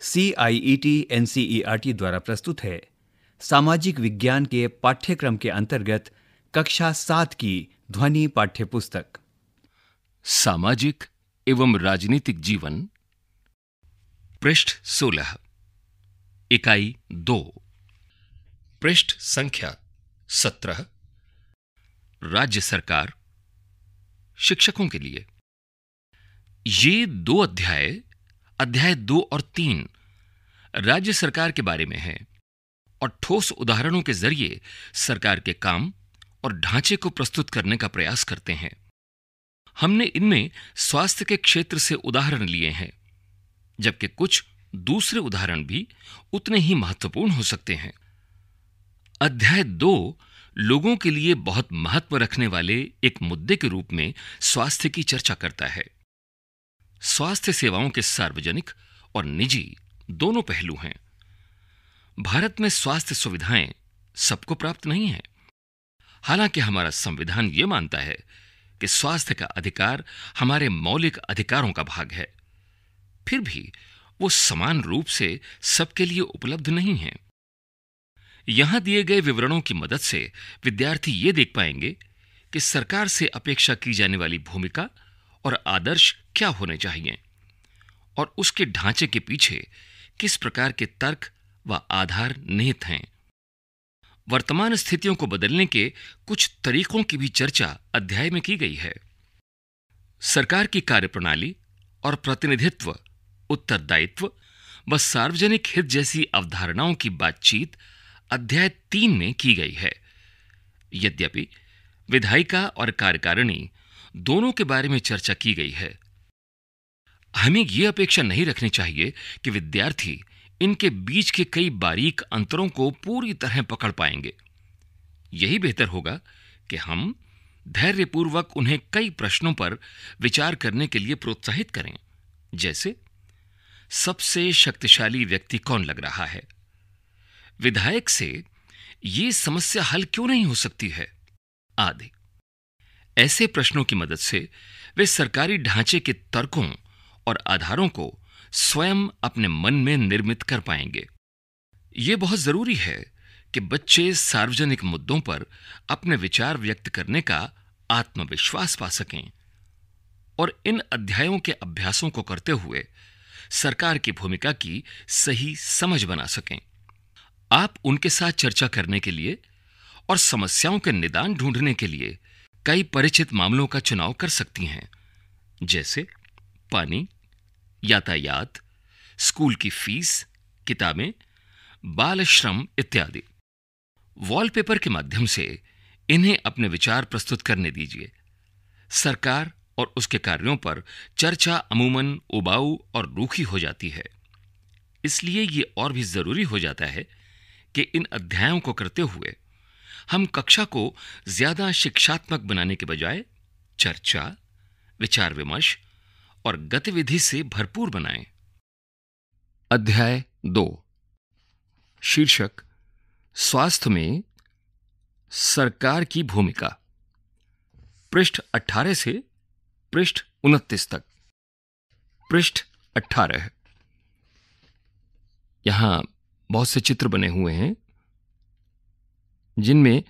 C I E T N C E R T द्वारा प्रस्तुत है। सामाजिक विज्ञान के पाठ्यक्रम के अंतर्गत कक्षा सात की ध्वनि पाठ्य पुस्तक सामाजिक एवं राजनीतिक जीवन। पृष्ठ सोलह। इकाई दो। पृष्ठ संख्या सत्रह। राज्य सरकार शिक्षकों के लिए। ये दो अध्याय अध्याय दो और तीन राज्य सरकार के बारे में है और ठोस उदाहरणों के ज़रिए सरकार के काम और ढांचे को प्रस्तुत करने का प्रयास करते हैं। हमने इनमें स्वास्थ्य के क्षेत्र से उदाहरण लिए हैं, जबकि कुछ दूसरे उदाहरण भी उतने ही महत्वपूर्ण हो सकते हैं। अध्याय दो लोगों के लिए बहुत महत्व रखने वाले एक मुद्दे के रूप में स्वास्थ्य की चर्चा करता है। स्वास्थ्य सेवाओं के सार्वजनिक और निजी दोनों पहलू हैं। भारत में स्वास्थ्य सुविधाएँ सबको प्राप्त नहीं है। हालाँकि हमारा संविधान यह मानता है कि स्वास्थ्य का अधिकार हमारे मौलिक अधिकारों का भाग है। फिर भी वो समान रूप से सबके लिए उपलब्ध नहीं है। यहाँ दिए गए विवरणों की मदद से विद्यार्थी ये देख पाएँगे कि सरकार से अपेक्षा की जाने वाली भूमिका और आदर्श क्या होने चाहिए? और उसके ढांचे के पीछे किस प्रकार के तर्क व आधार निहित हैं? वर्तमान स्थितियों को बदलने के कुछ तरीकों की भी चर्चा अध्याय में की गई है। सरकार की कार्यप्रणाली और प्रतिनिधित्व, उत्तरदायित्व व सार्वजनिक हित जैसी अवधारणाओं की बातचीत अध्याय तीन में की गई है। यद्यपि विधायिका और कार्यकारिणी दोनों के बारे में चर्चा की गई है। हमें यह अपेक्षा नहीं रखनी चाहिए कि विद्यार्थी इनके बीच के कई बारीक अंतरों को पूरी तरह पकड़ पाएँगे। यही बेहतर होगा कि हम धैर्यपूर्वक उन्हें कई प्रश्नों पर विचार करने के लिए प्रोत्साहित करें। जैसे, सबसे शक्तिशाली व्यक्ति कौन लग रहा है? विधायक से ये समस्या हल क्यों नहीं हो सकती है? आदि। ऐसे प्रश्नों की मदद से वे सरकारी ढांचे के तर्कों और आधारों को स्वयं अपने मन में निर्मित कर पाएँगे। ये बहुत ज़रूरी है कि बच्चे सार्वजनिक मुद्दों पर अपने विचार व्यक्त करने का आत्मविश्वास पा सकें और इन अध्यायों के अभ्यासों को करते हुए सरकार की भूमिका की सही समझ बना सकें। आप उनके साथ चर्चा करने के लिए और समस्याओं के निदान ढूँढने के लिए कई परिचित मामलों का चुनाव कर सकती हैं, जैसे पानी, यातायात, स्कूल की फ़ीस, किताबें, बाल श्रम इत्यादि। वॉलपेपर के माध्यम से इन्हें अपने विचार प्रस्तुत करने दीजिए। सरकार और उसके कार्यों पर चर्चा अमूमन उबाऊ और रूखी हो जाती है। इसलिए यह और भी ज़रूरी हो जाता है कि इन अध्यायों को करते हुए हम कक्षा को ज़्यादा शिक्षात्मक बनाने के बजाय चर्चा, विचार विमर्श और गतिविधि से भरपूर बनाएँ। अध्याय दो। शीर्षक, स्वास्थ्य में सरकार की भूमिका। पृष्ठ 18 से पृष्ठ 29 तक। पृष्ठ 18 यहाँ बहुत से चित्र बने हुए हैं। जिनमें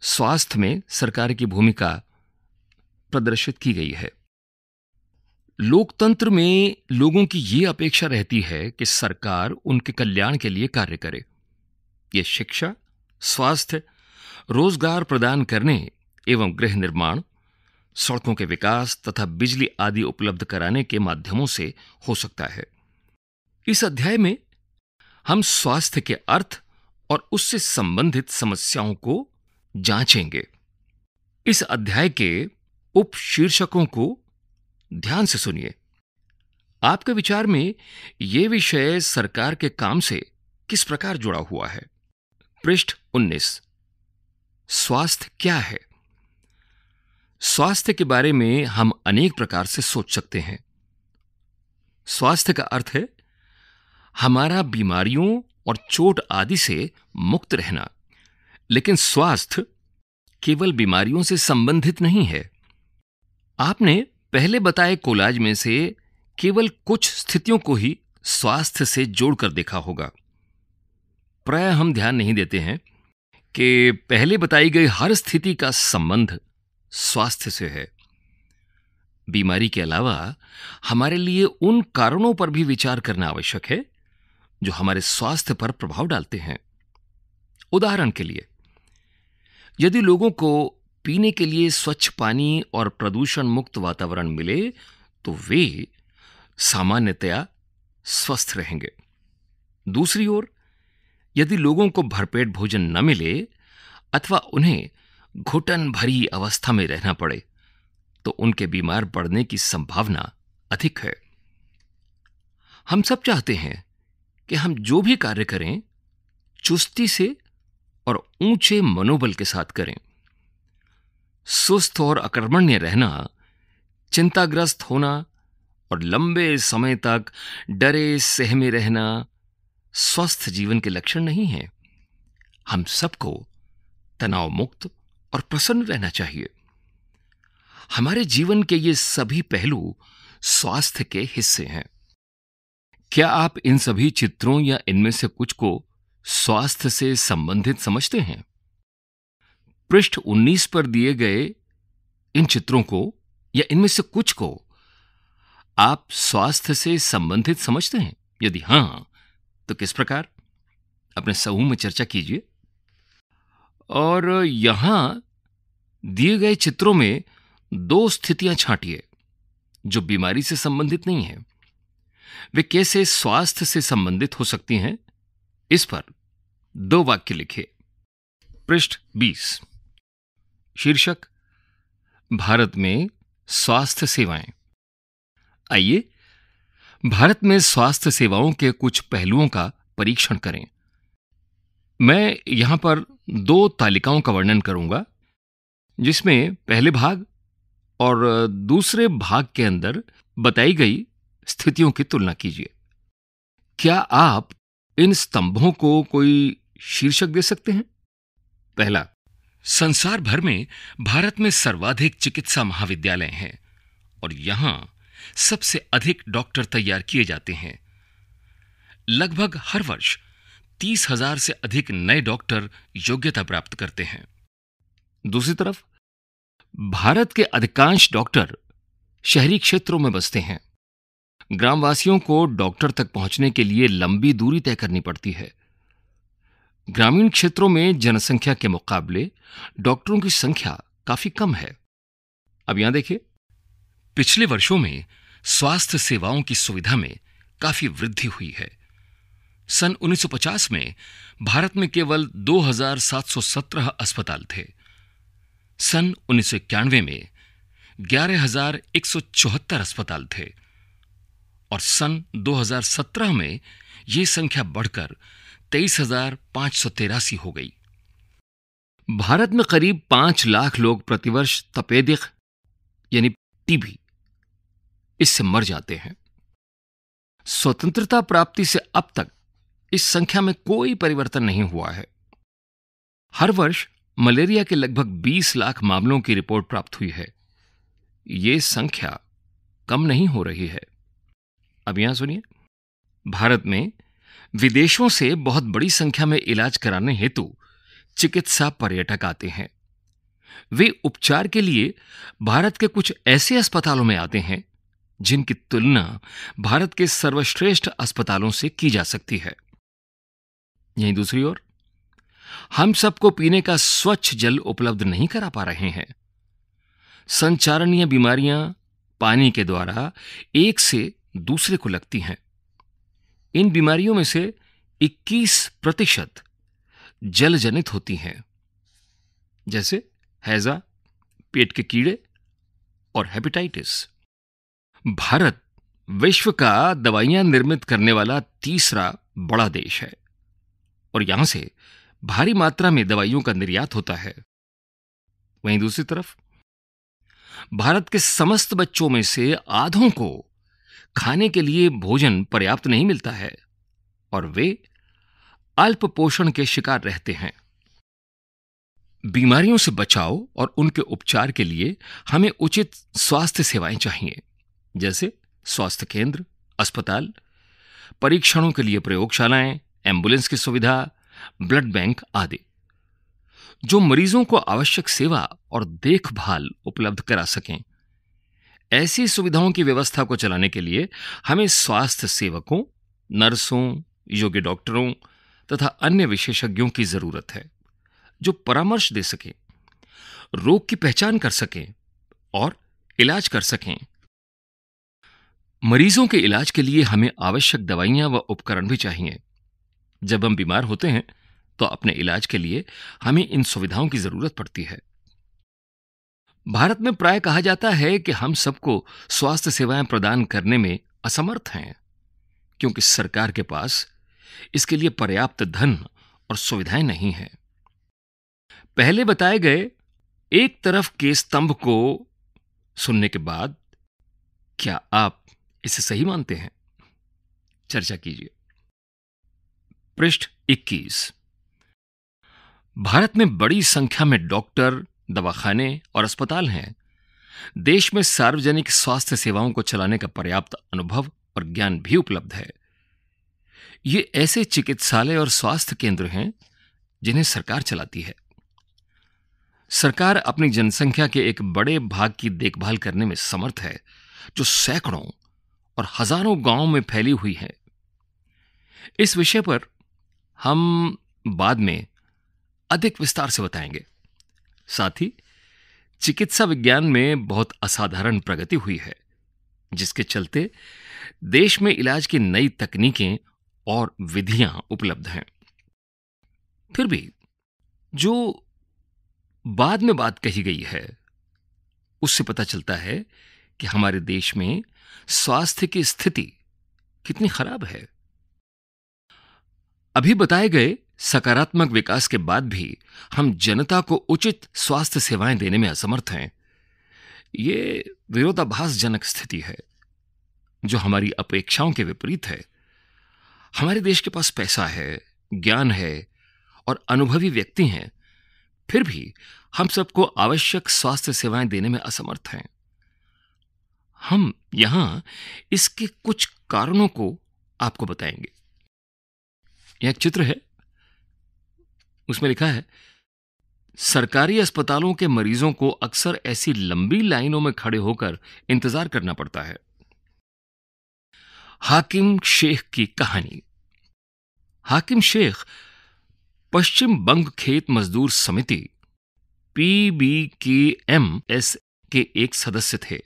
स्वास्थ्य में सरकार की भूमिका प्रदर्शित की गई है। लोकतंत्र में लोगों की यह अपेक्षा रहती है कि सरकार उनके कल्याण के लिए कार्य करे। यह शिक्षा, स्वास्थ्य, रोज़गार प्रदान करने एवं गृह निर्माण, सड़कों के विकास तथा बिजली आदि उपलब्ध कराने के माध्यमों से हो सकता है। इस अध्याय में हम स्वास्थ्य के अर्थ और उससे संबंधित समस्याओं को जांचेंगे। इस अध्याय के उप शीर्षकों को ध्यान से सुनिए। आपके विचार में यह विषय सरकार के काम से किस प्रकार जुड़ा हुआ है? पृष्ठ 19 स्वास्थ्य क्या है? स्वास्थ्य के बारे में हम अनेक प्रकार से सोच सकते हैं। स्वास्थ्य का अर्थ है, हमारा बीमारियों और चोट आदि से मुक्त रहना। लेकिन स्वास्थ्य केवल बीमारियों से संबंधित नहीं है। आपने पहले बताए कोलाज में से केवल कुछ स्थितियों को ही स्वास्थ्य से जोड़कर देखा होगा। प्राय हम ध्यान नहीं देते हैं कि पहले बताई गई हर स्थिति का संबंध स्वास्थ्य से है। बीमारी के अलावा हमारे लिए उन कारणों पर भी विचार करना आवश्यक है जो हमारे स्वास्थ्य पर प्रभाव डालते हैं। उदाहरण के लिए, यदि लोगों को पीने के लिए स्वच्छ पानी और प्रदूषण मुक्त वातावरण मिले तो वे सामान्यतया स्वस्थ रहेंगे। दूसरी ओर, यदि लोगों को भरपेट भोजन न मिले अथवा उन्हें घुटन भरी अवस्था में रहना पड़े तो उनके बीमार पड़ने की संभावना अधिक है। हम सब चाहते हैं कि हम जो भी कार्य करें, चुस्ती से और ऊँचे मनोबल के साथ करें। सुस्त और अकर्मण्य रहना, चिंताग्रस्त होना और लंबे समय तक डरे, सहमे रहना स्वस्थ जीवन के लक्षण नहीं है। हम सबको तनाव मुक्त और प्रसन्न रहना चाहिए। हमारे जीवन के ये सभी पहलू स्वास्थ्य के हिस्से हैं। क्या आप इन सभी चित्रों या इनमें से कुछ को स्वास्थ्य से संबंधित समझते हैं? पृष्ठ 19 पर दिए गए इन चित्रों को या इनमें से कुछ को आप स्वास्थ्य से संबंधित समझते हैं? यदि हाँ तो किस प्रकार? अपने समूह में चर्चा कीजिए। और यहाँ दिए गए चित्रों में दो स्थितियाँ छांटिए, जो बीमारी से संबंधित नहीं है। वे कैसे स्वास्थ्य से संबंधित हो सकती हैं? इस पर दो वाक्य लिखे पृष्ठ 20 शीर्षक, भारत में स्वास्थ्य सेवाएँ। आइए, भारत में स्वास्थ्य सेवाओं के कुछ पहलुओं का परीक्षण करें। मैं यहाँ पर दो तालिकाओं का वर्णन करूँगा, जिसमें पहले भाग और दूसरे भाग के अंदर बताई गई स्थितियों की तुलना कीजिए। क्या आप इन स्तंभों को कोई शीर्षक दे सकते हैं? पहला, संसार भर में भारत में सर्वाधिक चिकित्सा महाविद्यालय हैं और यहाँ सबसे अधिक डॉक्टर तैयार किए जाते हैं। लगभग हर वर्ष तीस हज़ार से अधिक नए डॉक्टर योग्यता प्राप्त करते हैं। दूसरी तरफ़, भारत के अधिकांश डॉक्टर शहरी क्षेत्रों में बसते हैं। ग्रामवासियों को डॉक्टर तक पहुँचने के लिए लंबी दूरी तय करनी पड़ती है। ग्रामीण क्षेत्रों में जनसंख्या के मुकाबले डॉक्टरों की संख्या काफ़ी कम है। अब यहाँ देखिए पिछले वर्षों में स्वास्थ्य सेवाओं की सुविधा में काफ़ी वृद्धि हुई है। सन 1950 में भारत में केवल 2,717 अस्पताल थे। सन उन्नीस सौ इक्यानवे में 11,174 अस्पताल थे। और सन 2017 में यह संख्या बढ़कर तेईस हज़ार पाँच सौ तेरासी हो गई। भारत में करीब पाँच लाख लोग प्रतिवर्ष तपेदिक, यानी टीबी, इससे मर जाते हैं। स्वतंत्रता प्राप्ति से अब तक इस संख्या में कोई परिवर्तन नहीं हुआ है। हर वर्ष मलेरिया के लगभग 20 लाख मामलों की रिपोर्ट प्राप्त हुई है। यह संख्या कम नहीं हो रही है। अब यहाँ सुनिए। भारत में विदेशों से बहुत बड़ी संख्या में इलाज कराने हेतु चिकित्सा पर्यटक आते हैं। वे उपचार के लिए भारत के कुछ ऐसे अस्पतालों में आते हैं, जिनकी तुलना भारत के सर्वश्रेष्ठ अस्पतालों से की जा सकती है। यहीं दूसरी ओर, हम सबको पीने का स्वच्छ जल उपलब्ध नहीं करा पा रहे हैं। संचारणीय बीमारियाँ पानी के द्वारा एक से दूसरे को लगती हैं। इन बीमारियों में से 21 प्रतिशत जल जनित होती हैं, जैसे हैजा, पेट के कीड़े और हेपेटाइटिस। भारत विश्व का दवाइयाँ निर्मित करने वाला तीसरा बड़ा देश है और यहाँ से भारी मात्रा में दवाइयों का निर्यात होता है। वहीं दूसरी तरफ़, भारत के समस्त बच्चों में से आधों को खाने के लिए भोजन पर्याप्त नहीं मिलता है और वे अल्प पोषण के शिकार रहते हैं। बीमारियों से बचाव और उनके उपचार के लिए हमें उचित स्वास्थ्य सेवाएँ चाहिए, जैसे स्वास्थ्य केंद्र, अस्पताल, परीक्षणों के लिए प्रयोगशालाएँ, एंबुलेंस की सुविधा, ब्लड बैंक आदि, जो मरीजों को आवश्यक सेवा और देखभाल उपलब्ध करा सकें। ऐसी सुविधाओं की व्यवस्था को चलाने के लिए हमें स्वास्थ्य सेवकों, नर्सों, योग्य डॉक्टरों तथा अन्य विशेषज्ञों की ज़रूरत है, जो परामर्श दे सकें, रोग की पहचान कर सकें और इलाज कर सकें। मरीजों के इलाज के लिए हमें आवश्यक दवाइयाँ व उपकरण भी चाहिए। जब हम बीमार होते हैं तो अपने इलाज के लिए हमें इन सुविधाओं की ज़रूरत पड़ती है। भारत में प्राय कहा जाता है कि हम सबको स्वास्थ्य सेवाएँ प्रदान करने में असमर्थ हैं, क्योंकि सरकार के पास इसके लिए पर्याप्त धन और सुविधाएँ नहीं हैं। पहले बताए गए एक तरफ़ के स्तंभ को सुनने के बाद क्या आप इसे सही मानते हैं? चर्चा कीजिए। पृष्ठ 21 भारत में बड़ी संख्या में डॉक्टर दवाखाने और अस्पताल हैं। देश में सार्वजनिक स्वास्थ्य सेवाओं को चलाने का पर्याप्त अनुभव और ज्ञान भी उपलब्ध है। ये ऐसे चिकित्सालय और स्वास्थ्य केंद्र हैं जिन्हें सरकार चलाती है। सरकार अपनी जनसंख्या के एक बड़े भाग की देखभाल करने में समर्थ है, जो सैकड़ों और हज़ारों गाँवों में फैली हुई है। इस विषय पर हम बाद में अधिक विस्तार से बताएँगे। साथ ही चिकित्सा विज्ञान में बहुत असाधारण प्रगति हुई है, जिसके चलते देश में इलाज की नई तकनीकें और विधियाँ उपलब्ध हैं। फिर भी, जो बाद में बात कही गई है, उससे पता चलता है कि हमारे देश में स्वास्थ्य की स्थिति कितनी खराब है। अभी बताए गए सकारात्मक विकास के बाद भी हम जनता को उचित स्वास्थ्य सेवाएँ देने में असमर्थ हैं। ये विरोधाभासजनक स्थिति है, जो हमारी अपेक्षाओं के विपरीत है। हमारे देश के पास पैसा है, ज्ञान है और अनुभवी व्यक्ति हैं, फिर भी हम सबको आवश्यक स्वास्थ्य सेवाएँ देने में असमर्थ हैं। हम यहाँ इसके कुछ कारणों को आपको बताएँगे। यह एक चित्र है। उसमें लिखा है, सरकारी अस्पतालों के मरीजों को अक्सर ऐसी लंबी लाइनों में खड़े होकर इंतज़ार करना पड़ता है। हाकिम शेख की कहानी। हाकिम शेख, पश्चिम बंग खेत मजदूर समिति पीबी के एम एस के एक सदस्य थे,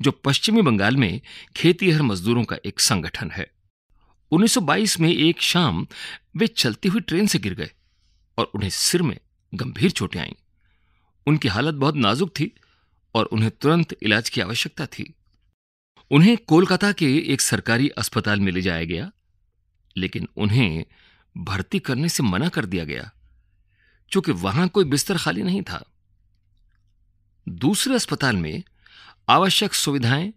जो पश्चिमी बंगाल में खेतीहर मजदूरों का एक संगठन है। 1922 में एक शाम वे चलती हुई ट्रेन से गिर गए। और उन्हें सिर में गंभीर चोटें आईं। उनकी हालत बहुत नाजुक थी और उन्हें तुरंत इलाज की आवश्यकता थी। उन्हें कोलकाता के एक सरकारी अस्पताल में ले जाया गया, लेकिन उन्हें भर्ती करने से मना कर दिया गया, क्योंकि वहाँ कोई बिस्तर खाली नहीं था। दूसरे अस्पताल में आवश्यक सुविधाएँ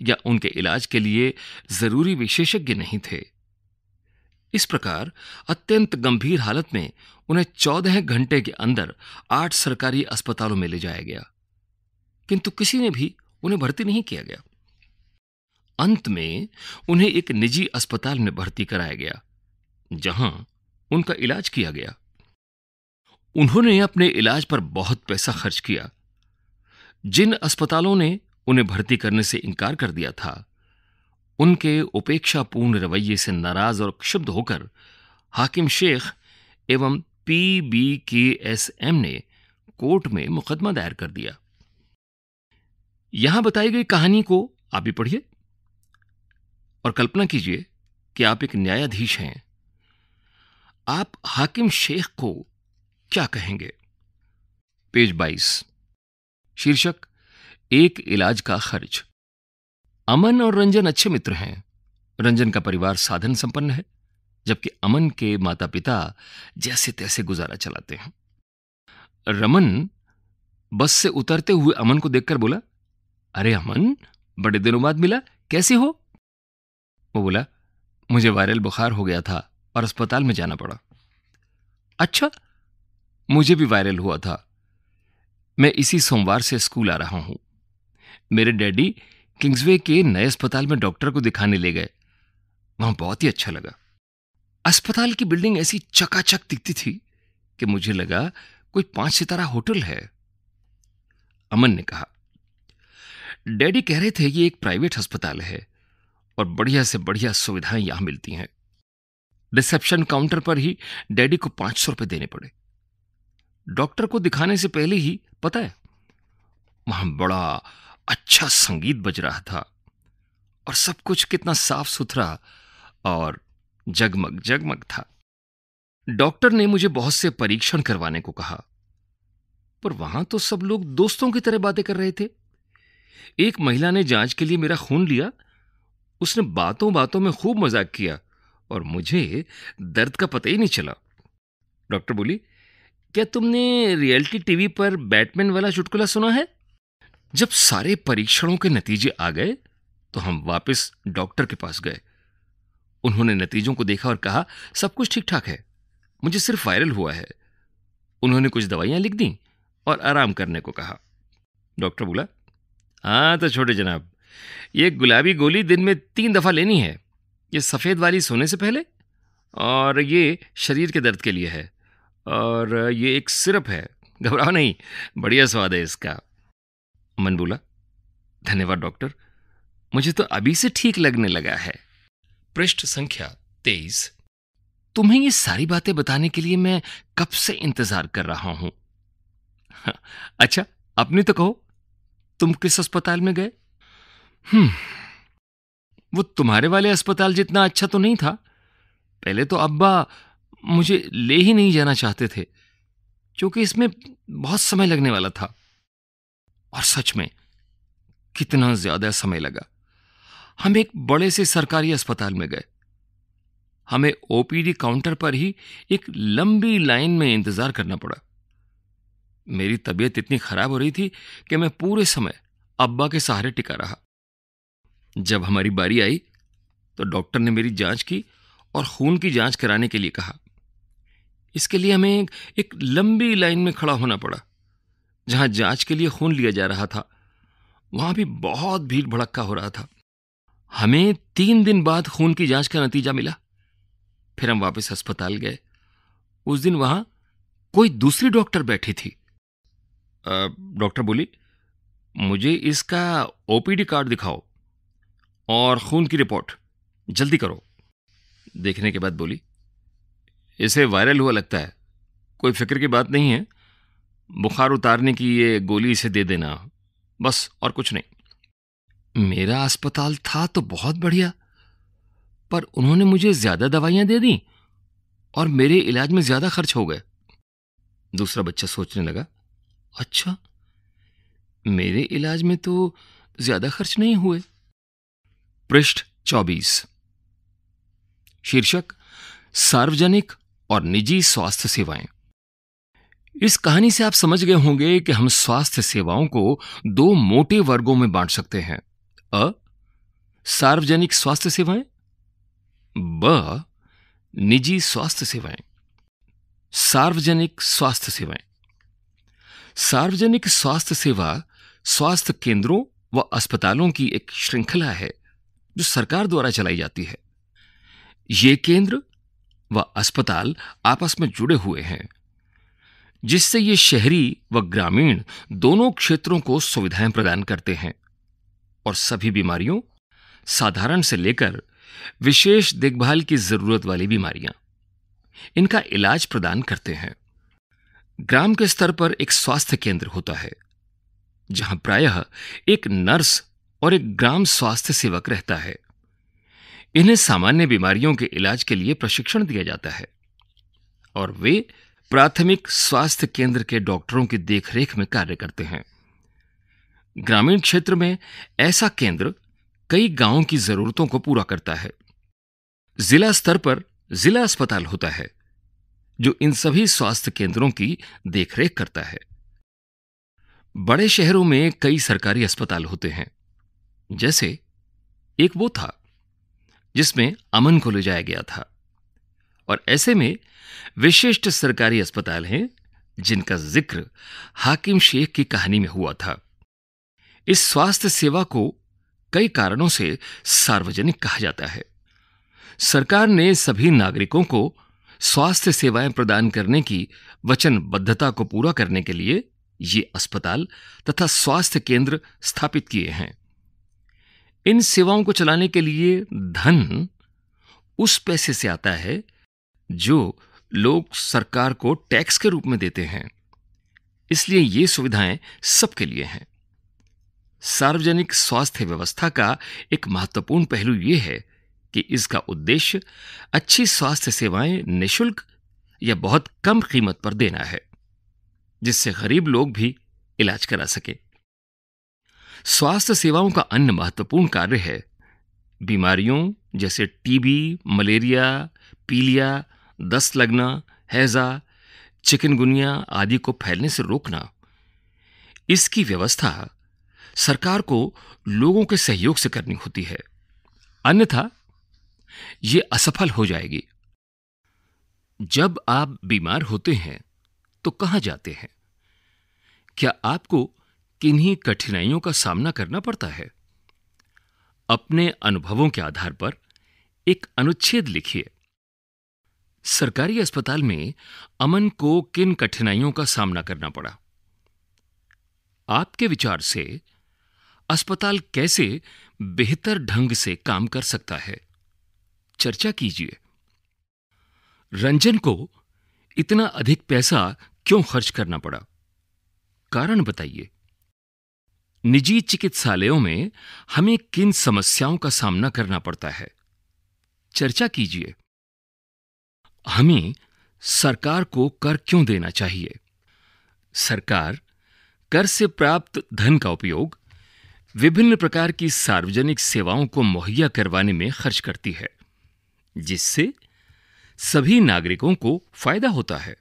या उनके इलाज के लिए ज़रूरी विशेषज्ञ नहीं थे। इस प्रकार अत्यंत गंभीर हालत में उन्हें चौदह घंटे के अंदर आठ सरकारी अस्पतालों में ले जाया गया। किंतु किसी ने भी उन्हें भर्ती नहीं किया गया। अंत में उन्हें एक निजी अस्पताल में भर्ती कराया गया, जहाँ उनका इलाज किया गया। उन्होंने अपने इलाज पर बहुत पैसा खर्च किया। जिन अस्पतालों ने उन्हें भर्ती करने से इनकार कर दिया था उनके उपेक्षापूर्ण रवैये से नाराज़ और क्षुब्ध होकर हाकिम शेख एवं P B K S M ने कोर्ट में मुकदमा दायर कर दिया। यहाँ बताई गई कहानी को आप भी पढ़िए और कल्पना कीजिए कि आप एक न्यायाधीश हैं। आप हाकिम शेख को क्या कहेंगे? पेज 22 शीर्षक, एक इलाज का खर्च। अमन और रंजन अच्छे मित्र हैं। रंजन का परिवार साधन संपन्न है, जबकि अमन के माता पिता जैसे तैसे गुजारा चलाते हैं। रमन बस से उतरते हुए अमन को देखकर बोला, अरे अमन, बड़े दिनों बाद मिला, कैसे हो? वो बोला, मुझे वायरल बुखार हो गया था और अस्पताल में जाना पड़ा। अच्छा मुझे भी वायरल हुआ था। मैं इसी सोमवार से स्कूल आ रहा हूँ। मेरे डैडी किंग्सवे के नए अस्पताल में डॉक्टर को दिखाने ले गए। वहाँ बहुत ही अच्छा लगा। अस्पताल की बिल्डिंग ऐसी चकाचक दिखती थी कि मुझे लगा कोई पाँच सितारा होटल है। अमन ने कहा, डैडी कह रहे थे ये एक प्राइवेट अस्पताल है और बढ़िया से बढ़िया सुविधाएँ यहाँ मिलती हैं। रिसेप्शन काउंटर पर ही डैडी को पाँच सौ रुपए देने पड़े। डॉक्टर को दिखाने से पहले ही, पता है, वहाँ बड़ा अच्छा संगीत बज रहा था और सब कुछ कितना साफ़ सुथरा और जगमग जगमग था। डॉक्टर ने मुझे बहुत से परीक्षण करवाने को कहा, पर वहाँ तो सब लोग दोस्तों की तरह बातें कर रहे थे। एक महिला ने जाँच के लिए मेरा खून लिया, उसने बातों बातों में खूब मज़ाक किया और मुझे दर्द का पता ही नहीं चला। डॉक्टर बोली, क्या तुमने रियलिटी टीवी पर बैटमैन वाला चुटकुला सुना है? जब सारे परीक्षणों के नतीजे आ गए तो हम वापस डॉक्टर के पास गए। उन्होंने नतीजों को देखा और कहा, सब कुछ ठीक ठाक है। मुझे सिर्फ़ वायरल हुआ है। उन्होंने कुछ दवाइयाँ लिख दी और आराम करने को कहा। डॉक्टर बोला हाँ तो छोटे जनाब, ये गुलाबी गोली दिन में तीन दफ़ा लेनी है। ये सफ़ेद वाली सोने से पहले और ये शरीर के दर्द के लिए है और ये एक सिरप है। घबराओ नहीं, बढ़िया स्वाद है इसका। मन बोला धन्यवाद डॉक्टर। मुझे तो अभी से ठीक लगने लगा है। पृष्ठ संख्या तेईस। तुम्हें ये सारी बातें बताने के लिए मैं कब से इंतज़ार कर रहा हूँ अच्छा अपनी तो कहो, तुम किस अस्पताल में गए? हम्म वो तुम्हारे वाले अस्पताल जितना अच्छा तो नहीं था। पहले तो अब्बा मुझे ले ही नहीं जाना चाहते थे, क्योंकि इसमें बहुत समय लगने वाला था। और सच में, कितना ज़्यादा समय लगा। हम एक बड़े से सरकारी अस्पताल में गए। हमें ओपीडी काउंटर पर ही एक लंबी लाइन में इंतज़ार करना पड़ा। मेरी तबीयत इतनी खराब हो रही थी कि मैं पूरे समय अब्बा के सहारे टिका रहा। जब हमारी बारी आई तो डॉक्टर ने मेरी जाँच की और खून की जाँच कराने के लिए कहा। इसके लिए हमें एक लंबी लाइन में खड़ा होना पड़ा। जहाँ जाँच के लिए खून लिया जा रहा था, वहाँ भी बहुत भीड़ भड़क्का हो रहा था। हमें तीन दिन बाद खून की जाँच का नतीजा मिला। फिर हम वापस अस्पताल गए। उस दिन वहाँ कोई दूसरी डॉक्टर बैठी थी। डॉक्टर बोली, मुझे इसका ओपीडी कार्ड दिखाओ और खून की रिपोर्ट। जल्दी करो। देखने के बाद बोली, इसे वायरल हुआ लगता है। कोई फ़िक्र की बात नहीं है। बुखार उतारने की ये गोली इसे दे देना। बस, और कुछ नहीं। मेरा अस्पताल था तो बहुत बढ़िया, पर उन्होंने मुझे ज़्यादा दवाइयाँ दे दी और मेरे इलाज में ज़्यादा खर्च हो गए। दूसरा बच्चा सोचने लगा अच्छा मेरे इलाज में तो ज़्यादा खर्च नहीं हुए। पृष्ठ 24 शीर्षक, सार्वजनिक और निजी स्वास्थ्य सेवाएँ। इस कहानी से आप समझ गए होंगे कि हम स्वास्थ्य सेवाओं को दो मोटे वर्गों में बांट सकते हैं। अ, सार्वजनिक स्वास्थ्य सेवाएँ? ब, निजी स्वास्थ्य सेवाएँ। सार्वजनिक स्वास्थ्य सेवाएँ। सार्वजनिक स्वास्थ्य सेवा स्वास्थ्य केंद्रों व अस्पतालों की एक श्रृंखला है, जो सरकार द्वारा चलाई जाती है। ये केंद्र व अस्पताल आपस में जुड़े हुए हैं। जिससे ये शहरी व ग्रामीण दोनों क्षेत्रों को सुविधाएँ प्रदान करते हैं। और सभी बीमारियों, साधारण से लेकर विशेष देखभाल की ज़रूरत वाली बीमारियाँ, इनका इलाज प्रदान करते हैं। ग्राम के स्तर पर एक स्वास्थ्य केंद्र होता है, जहाँ प्रायः एक नर्स और एक ग्राम स्वास्थ्य सेवक रहता है। इन्हें सामान्य बीमारियों के इलाज के लिए प्रशिक्षण दिया जाता है, और वे प्राथमिक स्वास्थ्य केंद्र के डॉक्टरों की देखरेख में कार्य करते हैं। ग्रामीण क्षेत्र में ऐसा केंद्र कई गाँवों की जरूरतों को पूरा करता है। जिला स्तर पर जिला अस्पताल होता है, जो इन सभी स्वास्थ्य केंद्रों की देखरेख करता है। बड़े शहरों में कई सरकारी अस्पताल होते हैं, जैसे एक वो था, जिसमें अमन को ले जाया गया था। और ऐसे में विशिष्ट सरकारी अस्पताल हैं जिनका ज़िक्र हाकिम शेख की कहानी में हुआ था। इस स्वास्थ्य सेवा को कई कारणों से सार्वजनिक कहा जाता है। सरकार ने सभी नागरिकों को स्वास्थ्य सेवाएँ प्रदान करने की वचनबद्धता को पूरा करने के लिए ये अस्पताल तथा स्वास्थ्य केंद्र स्थापित किए हैं। इन सेवाओं को चलाने के लिए धन उस पैसे से आता है जो लोग सरकार को टैक्स के रूप में देते हैं। इसलिए ये सुविधाएँ सबके लिए हैं। सार्वजनिक स्वास्थ्य व्यवस्था का एक महत्वपूर्ण पहलू यह है कि इसका उद्देश्य अच्छी स्वास्थ्य सेवाएँ निशुल्क या बहुत कम कीमत पर देना है, जिससे गरीब लोग भी इलाज करा सके। स्वास्थ्य सेवाओं का अन्य महत्वपूर्ण कार्य है, बीमारियों जैसे टीबी, मलेरिया, पीलिया दस्त लगना, हैजा, चिकनगुनिया आदि को फैलने से रोकना। इसकी व्यवस्था सरकार को लोगों के सहयोग से करनी होती है। अन्यथा यह असफल हो जाएगी। जब आप बीमार होते हैं तो कहाँ जाते हैं? क्या आपको किन्हीं कठिनाइयों का सामना करना पड़ता है? अपने अनुभवों के आधार पर एक अनुच्छेद लिखिए। सरकारी अस्पताल में अमन को किन कठिनाइयों का सामना करना पड़ा? आपके विचार से अस्पताल कैसे बेहतर ढंग से काम कर सकता है? चर्चा कीजिए। रंजन को इतना अधिक पैसा क्यों खर्च करना पड़ा? कारण बताइए। निजी चिकित्सालयों में हमें किन समस्याओं का सामना करना पड़ता है? चर्चा कीजिए। हमें सरकार को कर क्यों देना चाहिए? सरकार कर से प्राप्त धन का उपयोग विभिन्न प्रकार की सार्वजनिक सेवाओं को मुहैया करवाने में खर्च करती है, जिससे सभी नागरिकों को फ़ायदा होता है।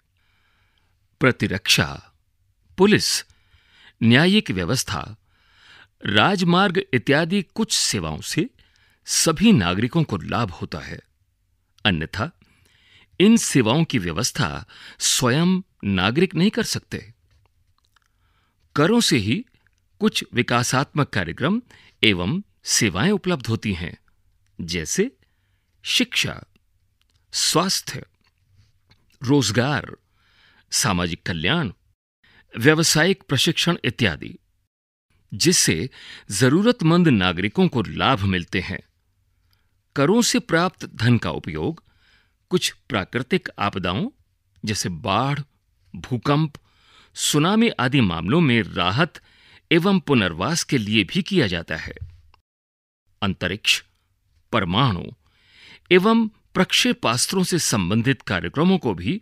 प्रतिरक्षा, पुलिस, न्यायिक व्यवस्था, राजमार्ग इत्यादि कुछ सेवाओं से सभी नागरिकों को लाभ होता है। अन्यथा इन सेवाओं की व्यवस्था स्वयं नागरिक नहीं कर सकते। करों से ही कुछ विकासात्मक कार्यक्रम एवं सेवाएँ उपलब्ध होती हैं, जैसे शिक्षा, स्वास्थ्य, रोज़गार, सामाजिक कल्याण, व्यावसायिक प्रशिक्षण इत्यादि, जिससे जरूरतमंद नागरिकों को लाभ मिलते हैं। करों से प्राप्त धन का उपयोग कुछ प्राकृतिक आपदाओं, जैसे बाढ़, भूकंप, सुनामी आदि मामलों में राहत एवं पुनर्वास के लिए भी किया जाता है। अंतरिक्ष, परमाणु एवं प्रक्षेपास्त्रों से संबंधित कार्यक्रमों को भी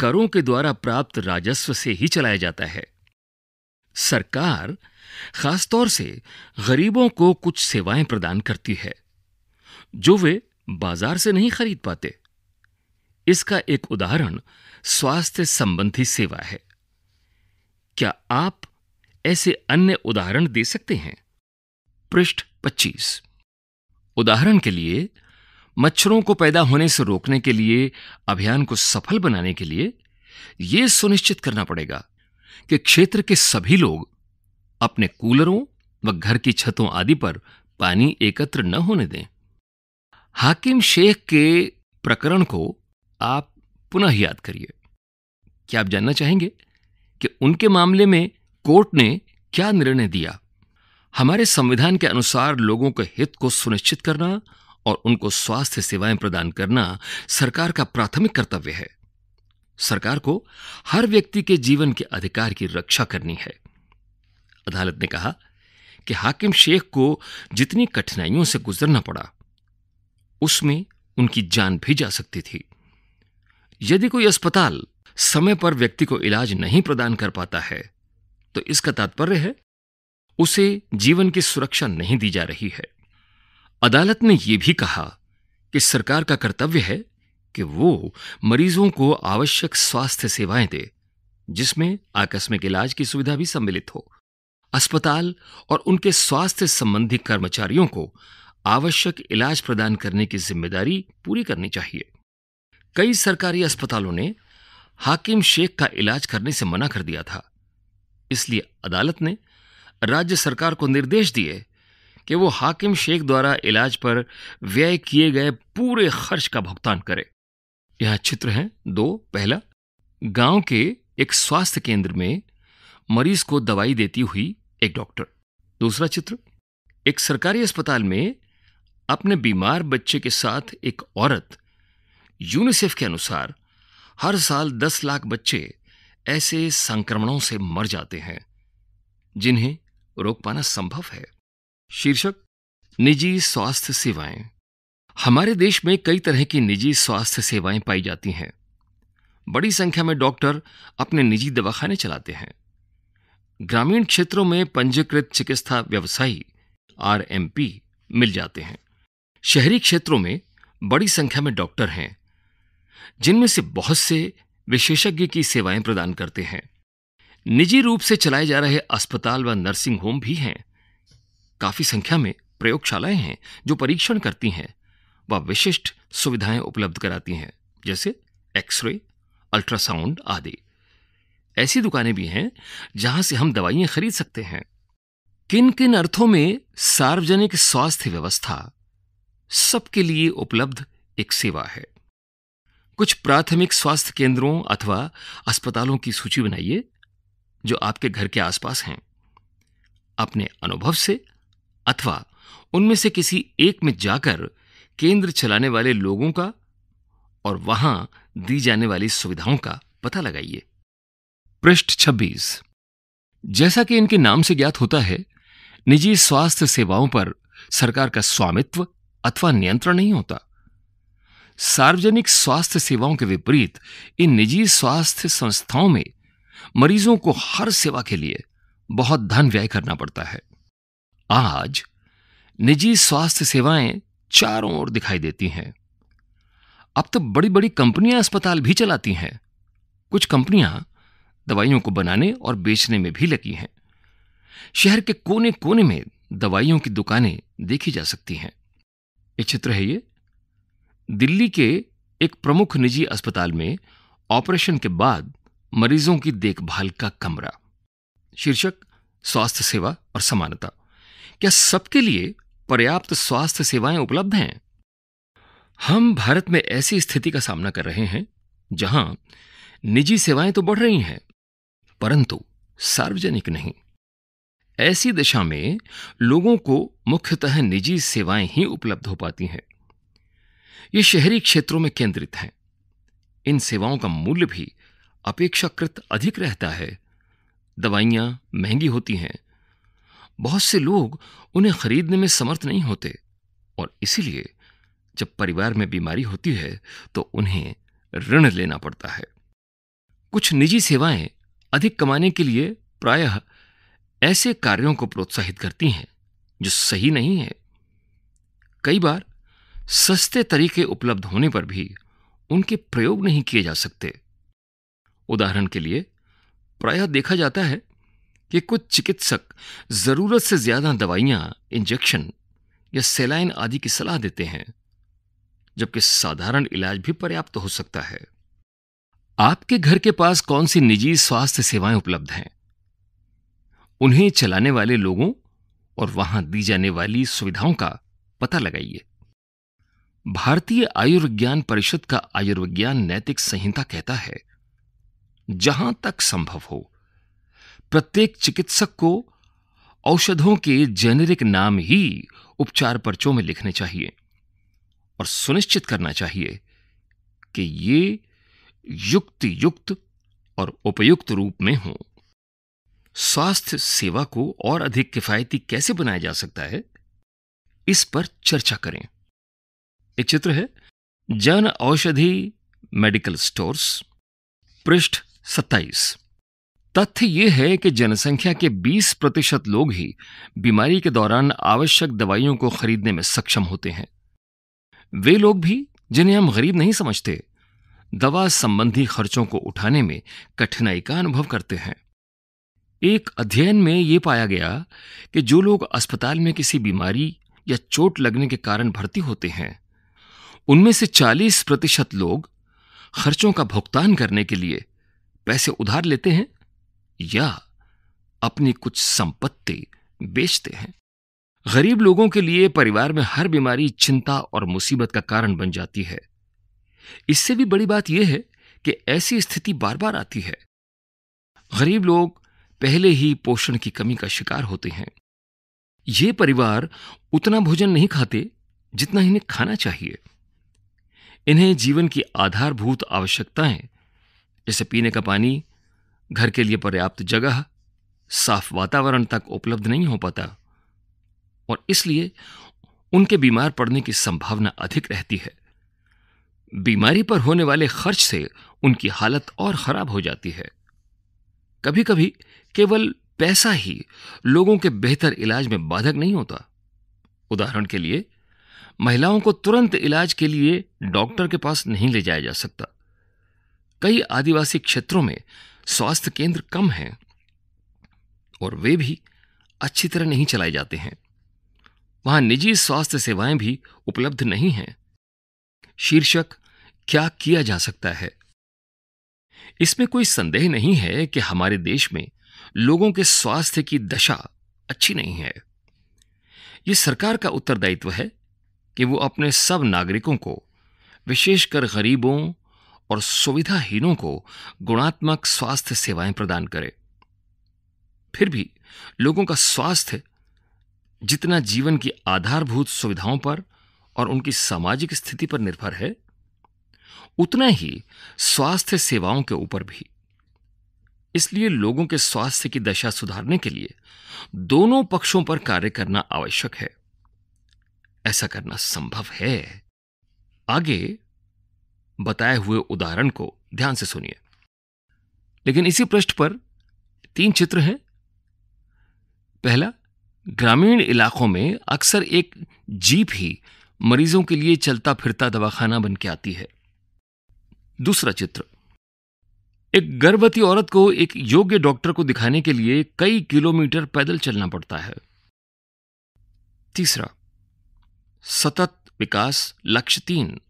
करों के द्वारा प्राप्त राजस्व से ही चलाया जाता है। सरकार खासतौर से गरीबों को कुछ सेवाएँ प्रदान करती है, जो वे बाज़ार से नहीं खरीद पाते। इसका एक उदाहरण स्वास्थ्य संबंधी सेवा है। क्या आप ऐसे अन्य उदाहरण दे सकते हैं? पृष्ठ 25 उदाहरण के लिए, मच्छरों को पैदा होने से रोकने के लिए, अभियान को सफल बनाने के लिए यह सुनिश्चित करना पड़ेगा कि क्षेत्र के सभी लोग अपने कूलरों व घर की छतों आदि पर पानी एकत्र न होने दें। हाकिम शेख के प्रकरण को आप पुनः याद करिए। क्या आप जानना चाहेंगे कि उनके मामले में कोर्ट ने क्या निर्णय दिया? हमारे संविधान के अनुसार लोगों के हित को सुनिश्चित करना और उनको स्वास्थ्य सेवाएँ प्रदान करना सरकार का प्राथमिक कर्तव्य है। सरकार को हर व्यक्ति के जीवन के अधिकार की रक्षा करनी है। अदालत ने कहा कि हाकिम शेख को जितनी कठिनाइयों से गुजरना पड़ा, उसमें उनकी जान भी जा सकती थी। यदि कोई अस्पताल समय पर व्यक्ति को इलाज नहीं प्रदान कर पाता है तो इसका तात्पर्य है, उसे जीवन की सुरक्षा नहीं दी जा रही है। अदालत ने यह भी कहा कि सरकार का कर्तव्य है कि वो मरीजों को आवश्यक स्वास्थ्य सेवाएँ दे, जिसमें आकस्मिक इलाज की सुविधा भी सम्मिलित हो। अस्पताल और उनके स्वास्थ्य संबंधी कर्मचारियों को आवश्यक इलाज प्रदान करने की ज़िम्मेदारी पूरी करनी चाहिए। कई सरकारी अस्पतालों ने हाकिम शेख का इलाज करने से मना कर दिया था। इसलिए अदालत ने राज्य सरकार को निर्देश दिए कि वो हाकिम शेख द्वारा इलाज पर व्यय किए गए पूरे खर्च का भुगतान करे। यह चित्र है दो, पहला, गाँव के एक स्वास्थ्य केंद्र में मरीज़ को दवाई देती हुई एक डॉक्टर। दूसरा चित्र, एक सरकारी अस्पताल में अपने बीमार बच्चे के साथ एक औरत यूनिसेफ के अनुसार, हर साल दस लाख बच्चे ऐसे संक्रमणों से मर जाते हैं, जिन्हें रोक पाना संभव है। शीर्षक, निजी स्वास्थ्य सेवाएँ। हमारे देश में कई तरह की निजी स्वास्थ्य सेवाएँ पाई जाती हैं। बड़ी संख्या में डॉक्टर अपने निजी दवाखाने चलाते हैं। ग्रामीण क्षेत्रों में पंजीकृत चिकित्सा व्यवसायी, आरएमपी, मिल जाते हैं। शहरी क्षेत्रों में बड़ी संख्या में डॉक्टर हैं। जिनमें से बहुत से विशेषज्ञ की सेवाएँ प्रदान करते हैं। निजी रूप से चलाए जा रहे अस्पताल व नर्सिंग होम भी हैं। काफ़ी संख्या में प्रयोगशालाएँ हैं जो परीक्षण करती हैं व विशिष्ट सुविधाएँ उपलब्ध कराती हैं, जैसे एक्सरे, अल्ट्रासाउंड आदि। ऐसी दुकानें भी हैं जहाँ से हम दवाइयाँ खरीद सकते हैं। किन किन अर्थों में सार्वजनिक स्वास्थ्य व्यवस्था सबके लिए उपलब्ध एक सेवा है? कुछ प्राथमिक स्वास्थ्य केंद्रों अथवा अस्पतालों की सूची बनाइए, जो आपके घर के आसपास हैं। अपने अनुभव से अथवा उनमें से किसी एक में जाकर केंद्र चलाने वाले लोगों का और वहाँ दी जाने वाली सुविधाओं का पता लगाइए। पृष्ठ 26 जैसा कि इनके नाम से ज्ञात होता है, निजी स्वास्थ्य सेवाओं पर सरकार का स्वामित्व अथवा नियंत्रण नहीं होता। सार्वजनिक स्वास्थ्य सेवाओं के विपरीत, इन निजी स्वास्थ्य संस्थाओं में मरीजों को हर सेवा के लिए बहुत धन व्यय करना पड़ता है। आज निजी स्वास्थ्य सेवाएँ चारों ओर दिखाई देती हैं। अब तो बड़ी बड़ी कंपनियाँ अस्पताल भी चलाती हैं। कुछ कंपनियाँ दवाइयों को बनाने और बेचने में भी लगी हैं। शहर के कोने कोने में दवाइयों की दुकानें देखी जा सकती हैं। ये चित्र है ये। दिल्ली के एक प्रमुख निजी अस्पताल में ऑपरेशन के बाद मरीजों की देखभाल का कमरा। शीर्षक, स्वास्थ्य सेवा और समानता। क्या सबके लिए पर्याप्त स्वास्थ्य सेवाएँ उपलब्ध हैं? हम भारत में ऐसी स्थिति का सामना कर रहे हैं, जहाँ निजी सेवाएँ तो बढ़ रही हैं, परंतु सार्वजनिक नहीं। ऐसी दिशा में लोगों को मुख्यतः निजी सेवाएँ ही उपलब्ध हो पाती हैं। ये शहरी क्षेत्रों में केंद्रित हैं। इन सेवाओं का मूल्य भी अपेक्षाकृत अधिक रहता है। दवाइयाँ महँगी होती हैं। बहुत से लोग उन्हें खरीदने में समर्थ नहीं होते और इसीलिए जब परिवार में बीमारी होती है तो उन्हें ऋण लेना पड़ता है। कुछ निजी सेवाएँ अधिक कमाने के लिए प्रायः ऐसे कार्यों को प्रोत्साहित करती हैं, जो सही नहीं है। कई बार सस्ते तरीके उपलब्ध होने पर भी उनके प्रयोग नहीं किए जा सकते। उदाहरण के लिए, प्रायः देखा जाता है कि कुछ चिकित्सक ज़रूरत से ज़्यादा दवाइयाँ, इंजेक्शन या सेलाइन आदि की सलाह देते हैं, जबकि साधारण इलाज भी पर्याप्त हो सकता है। आपके घर के पास कौन सी निजी स्वास्थ्य सेवाएँ उपलब्ध हैं? उन्हें चलाने वाले लोगों और वहाँ दी जाने वाली सुविधाओं का पता लगाइए। भारतीय आयुर्विज्ञान परिषद का आयुर्विज्ञान नैतिक संहिता कहता है, जहाँ तक संभव हो, प्रत्येक चिकित्सक को औषधों के जेनेरिक नाम ही उपचार पर्चों में लिखने चाहिए और सुनिश्चित करना चाहिए कि ये युक्त युक्त और उपयुक्त रूप में हों। स्वास्थ्य सेवा को और अधिक किफायती कैसे बनाया जा सकता है, इस पर चर्चा करें। एक चित्र है। जन औषधि मेडिकल स्टोर्स, पृष्ठ 27 तथ्य यह है कि जनसंख्या के 20 प्रतिशत लोग ही बीमारी के दौरान आवश्यक दवाइयों को खरीदने में सक्षम होते हैं। वे लोग भी, जिन्हें हम गरीब नहीं समझते, दवा संबंधी खर्चों को उठाने में कठिनाई का अनुभव करते हैं। एक अध्ययन में यह पाया गया कि जो लोग अस्पताल में किसी बीमारी या चोट लगने के कारण भर्ती होते हैं उनमें से 40 प्रतिशत लोग खर्चों का भुगतान करने के लिए पैसे उधार लेते हैं या अपनी कुछ संपत्ति बेचते हैं। गरीब लोगों के लिए परिवार में हर बीमारी चिंता और मुसीबत का कारण बन जाती है। इससे भी बड़ी बात यह है कि ऐसी स्थिति बार बार आती है। गरीब लोग पहले ही पोषण की कमी का शिकार होते हैं। ये परिवार उतना भोजन नहीं खाते जितना इन्हें खाना चाहिए। इन्हें जीवन की आधारभूत आवश्यकताएँ, जैसे पीने का पानी, घर के लिए पर्याप्त जगह, साफ़ वातावरण तक उपलब्ध नहीं हो पाता, और इसलिए उनके बीमार पड़ने की संभावना अधिक रहती है। बीमारी पर होने वाले खर्च से उनकी हालत और खराब हो जाती है। कभी कभी केवल पैसा ही लोगों के बेहतर इलाज में बाधक नहीं होता। उदाहरण के लिए महिलाओं को तुरंत इलाज के लिए डॉक्टर के पास नहीं ले जाया जा सकता। कई आदिवासी क्षेत्रों में स्वास्थ्य केंद्र कम हैं और वे भी अच्छी तरह नहीं चलाए जाते हैं। वहाँ निजी स्वास्थ्य सेवाएँ भी उपलब्ध नहीं हैं। शीर्षक, क्या किया जा सकता है? इसमें कोई संदेह नहीं है कि हमारे देश में लोगों के स्वास्थ्य की दशा अच्छी नहीं है। यह सरकार का उत्तरदायित्व है कि वो अपने सब नागरिकों को, विशेषकर गरीबों और सुविधाहीनों को गुणात्मक स्वास्थ्य सेवाएँ प्रदान करे। फिर भी लोगों का स्वास्थ्य जितना जीवन की आधारभूत सुविधाओं पर और उनकी सामाजिक स्थिति पर निर्भर है, उतना ही स्वास्थ्य सेवाओं के ऊपर भी। इसलिए लोगों के स्वास्थ्य की दशा सुधारने के लिए दोनों पक्षों पर कार्य करना आवश्यक है। ऐसा करना संभव है। आगे, बताए हुए उदाहरण को ध्यान से सुनिए। लेकिन इसी पृष्ठ पर तीन चित्र हैं। पहला, ग्रामीण इलाकों में अक्सर एक जीप ही मरीजों के लिए चलता फिरता दवाखाना बन के आती है। दूसरा चित्र, एक गर्भवती औरत को एक योग्य डॉक्टर को दिखाने के लिए कई किलोमीटर पैदल चलना पड़ता है। तीसरा सतत विकास लक्ष्य तीन,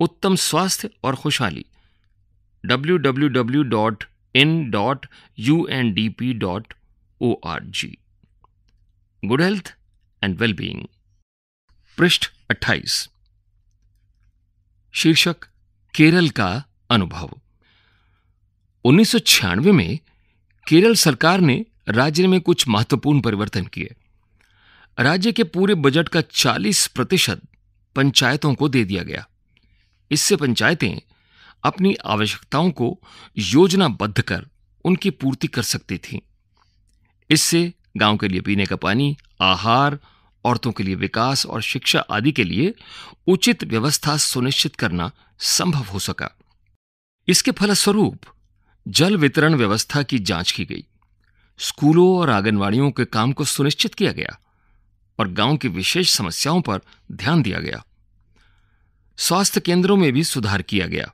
उत्तम स्वास्थ्य और खुशहाली। www.in.undp.org good health and wellbeing पृष्ठ 28 शीर्षक, केरल का अनुभव। उन्नीस सौ छियानवे में केरल सरकार ने राज्य में कुछ महत्वपूर्ण परिवर्तन किए। राज्य के पूरे बजट का 40 प्रतिशत पंचायतों को दे दिया गया। इससे पंचायतें अपनी आवश्यकताओं को योजनाबद्ध कर उनकी पूर्ति कर सकती थीं। इससे गाँव के लिए पीने का पानी, आहार, औरतों के लिए विकास और शिक्षा आदि के लिए उचित व्यवस्था सुनिश्चित करना संभव हो सका। इसके फलस्वरूप जल वितरण व्यवस्था की जाँच की गई। स्कूलों और आंगनवाड़ियों के काम को सुनिश्चित किया गया। और गाँव की विशेष समस्याओं पर ध्यान दिया गया। स्वास्थ्य केंद्रों में भी सुधार किया गया।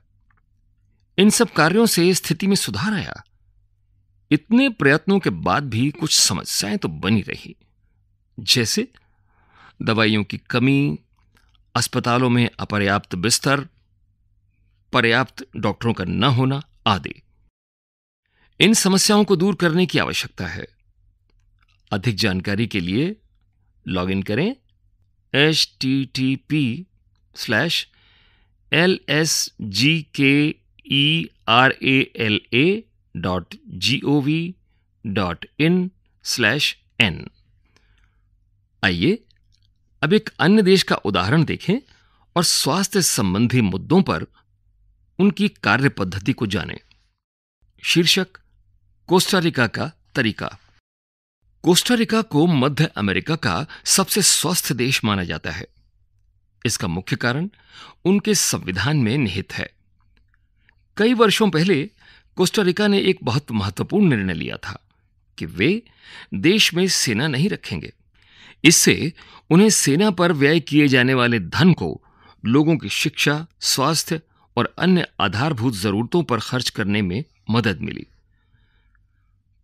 इन सब कार्यों से स्थिति में सुधार आया। इतने प्रयत्नों के बाद भी कुछ समस्याएँ तो बनी रही, जैसे दवाइयों की कमी, अस्पतालों में अपर्याप्त बिस्तर, पर्याप्त डॉक्टरों का न होना आदि। इन समस्याओं को दूर करने की आवश्यकता है। अधिक जानकारी के लिए लॉग इन करें H T T P slash L S G K E R A L A dot G O V dot in slash N आइए, अब एक अन्य देश का उदाहरण देखें और स्वास्थ्य संबंधी मुद्दों पर उनकी कार्य पद्धति को जानें। शीर्षक कोस्टारिका का तरीका। कोस्टारिका को मध्य अमेरिका का सबसे स्वस्थ देश माना जाता है। इसका मुख्य कारण उनके संविधान में निहित है। कई वर्षों पहले कोस्टारिका ने एक बहुत महत्वपूर्ण निर्णय लिया था कि वे देश में सेना नहीं रखेंगे। इससे उन्हें सेना पर व्यय किए जाने वाले धन को, लोगों की शिक्षा, स्वास्थ्य और अन्य आधारभूत जरूरतों पर खर्च करने में मदद मिली।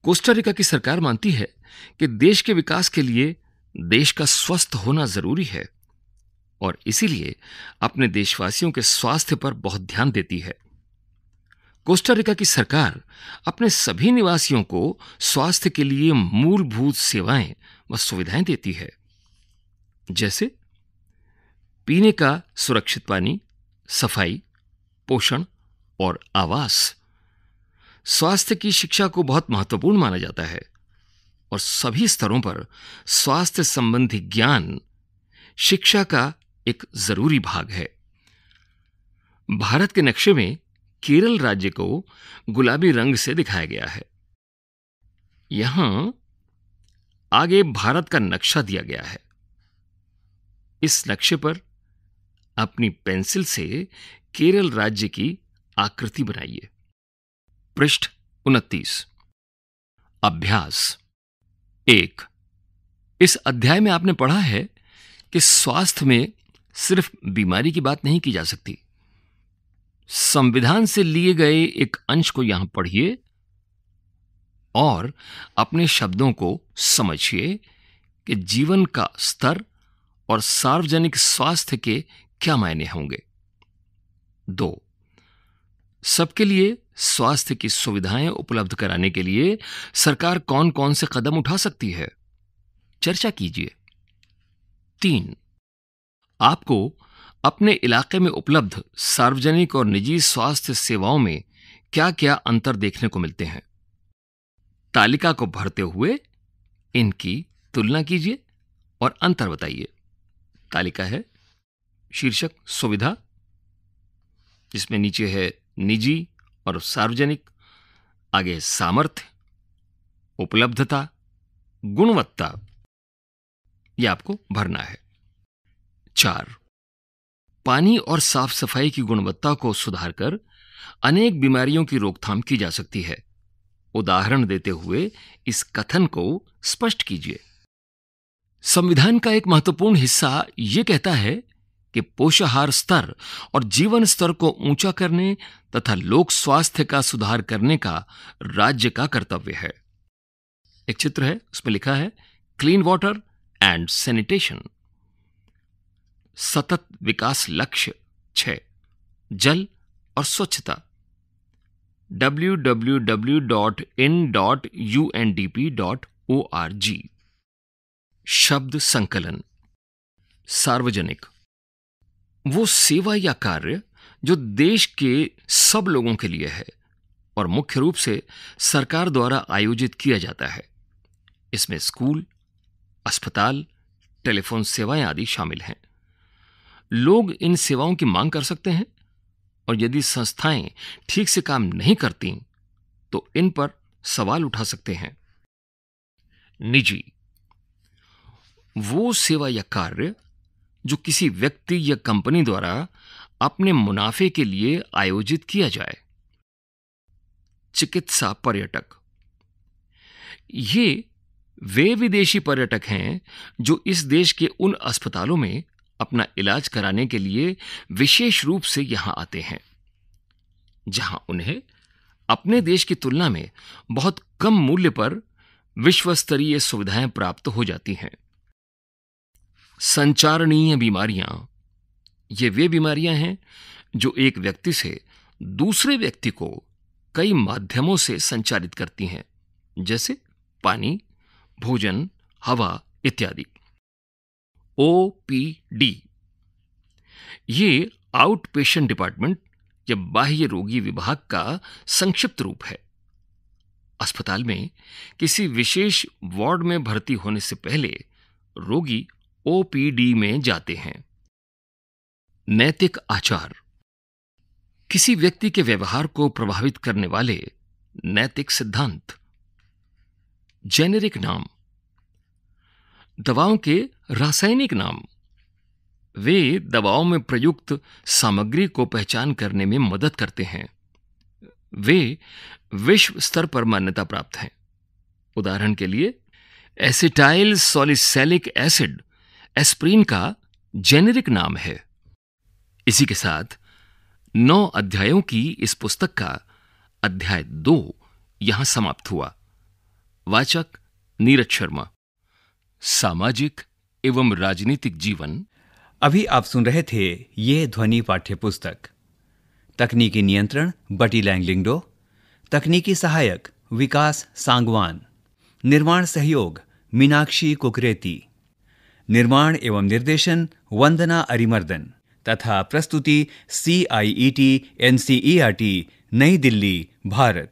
कोस्टारिका की सरकार मानती है कि देश के विकास के लिए देश का स्वस्थ होना ज़रूरी है और इसीलिए अपने देशवासियों के स्वास्थ्य पर बहुत ध्यान देती है। कोस्टारिका की सरकार अपने सभी निवासियों को स्वास्थ्य के लिए मूलभूत सेवाएँ व सुविधाएँ देती है। जैसे पीने का सुरक्षित पानी, सफ़ाई, पोषण और आवास। स्वास्थ्य की शिक्षा को बहुत महत्वपूर्ण माना जाता है। और सभी स्तरों पर स्वास्थ्य संबंधी ज्ञान शिक्षा का एक ज़रूरी भाग है। भारत के नक्शे में केरल राज्य को गुलाबी रंग से दिखाया गया है। यहाँ आगे भारत का नक्शा दिया गया है। इस नक्शे पर अपनी पेंसिल से केरल राज्य की आकृति बनाइए। पृष्ठ उनतीस। अभ्यास। एक, इस अध्याय में आपने पढ़ा है कि स्वास्थ्य में सिर्फ़ बीमारी की बात नहीं की जा सकती। संविधान से लिए गए एक अंश को यहाँ पढ़िए और अपने शब्दों को समझिए कि जीवन का स्तर और सार्वजनिक स्वास्थ्य के क्या मायने होंगे। दो, सबके लिए स्वास्थ्य की सुविधाएँ उपलब्ध कराने के लिए सरकार कौन कौन से कदम उठा सकती है? चर्चा कीजिए। तीन, आपको अपने इलाके में उपलब्ध सार्वजनिक और निजी स्वास्थ्य सेवाओं में क्या क्या अंतर देखने को मिलते हैं? तालिका को भरते हुए इनकी तुलना कीजिए और अंतर बताइए। तालिका है शीर्षक सुविधा, जिसमें नीचे है निजी और सार्वजनिक, आगे सामर्थ्य, उपलब्धता, गुणवत्ता यह आपको भरना है। चार, पानी और साफ़ सफ़ाई की गुणवत्ता को सुधारकर अनेक बीमारियों की रोकथाम की जा सकती है। उदाहरण देते हुए इस कथन को स्पष्ट कीजिए। संविधान का एक महत्वपूर्ण हिस्सा यह कहता है कि पोषाहार स्तर और जीवन स्तर को ऊँचा करने तथा लोक स्वास्थ्य का सुधार करने का राज्य का कर्तव्य है। एक चित्र है, उसमें लिखा है क्लीन वाटर एंड सैनिटेशन सतत विकास लक्ष्य छ जल और स्वच्छता। www.in.undp.org शब्द संकलन। सार्वजनिक। वो सेवा या कार्य जो देश के सब लोगों के लिए है और मुख्य रूप से सरकार द्वारा आयोजित किया जाता है। इसमें स्कूल, अस्पताल, टेलीफोन सेवाएँ आदि शामिल हैं। लोग इन सेवाओं की मांग कर सकते हैं और यदि संस्थाएँ ठीक से काम नहीं करती तो इन पर सवाल उठा सकते हैं। निजी। वो सेवा या कार्य जो किसी व्यक्ति या कंपनी द्वारा अपने मुनाफे के लिए आयोजित किया जाए। चिकित्सा पर्यटक। ये वे विदेशी पर्यटक हैं जो इस देश के उन अस्पतालों में अपना इलाज कराने के लिए विशेष रूप से यहाँ आते हैं, जहाँ उन्हें अपने देश की तुलना में बहुत कम मूल्य पर विश्व स्तरीय सुविधाएँ प्राप्त हो जाती हैं। संचारणीय बीमारियाँ। ये वे बीमारियाँ हैं जो एक व्यक्ति से दूसरे व्यक्ति को कई माध्यमों से संचारित करती हैं, जैसे पानी, भोजन, हवा इत्यादि। O P D. ये आउट पेशेंट डिपार्टमेंट, या बाह्य रोगी विभाग का संक्षिप्त रूप है। अस्पताल में किसी विशेष वार्ड में भर्ती होने से पहले रोगी ओपीडी में जाते हैं। नैतिक आचार। किसी व्यक्ति के व्यवहार को प्रभावित करने वाले नैतिक सिद्धांत। जेनेरिक नाम। दवाओं के रासायनिक नाम। वे दवाओं में प्रयुक्त सामग्री को पहचान करने में मदद करते हैं। वे विश्व स्तर पर मान्यता प्राप्त हैं। उदाहरण के लिए, एसिटाइल सॉलिसैलिक एसिड एस्प्रीन का जेनेरिक नाम है। इसी के साथ नौ अध्यायों की इस पुस्तक का अध्याय दो यहाँ समाप्त हुआ। वाचक नीरज शर्मा। सामाजिक एवं राजनीतिक जीवन। अभी आप सुन रहे थे ये ध्वनि पाठ्य पुस्तक तकनीकी नियंत्रण, बटी लैंगलिंगडो। तकनीकी सहायक, विकास सांगवान। निर्माण सहयोग, मीनाक्षी कुकरेती। निर्माण एवं निर्देशन, वंदना अरिमर्दन। तथा प्रस्तुति C I E T N C E R T New Delhi, Bharat.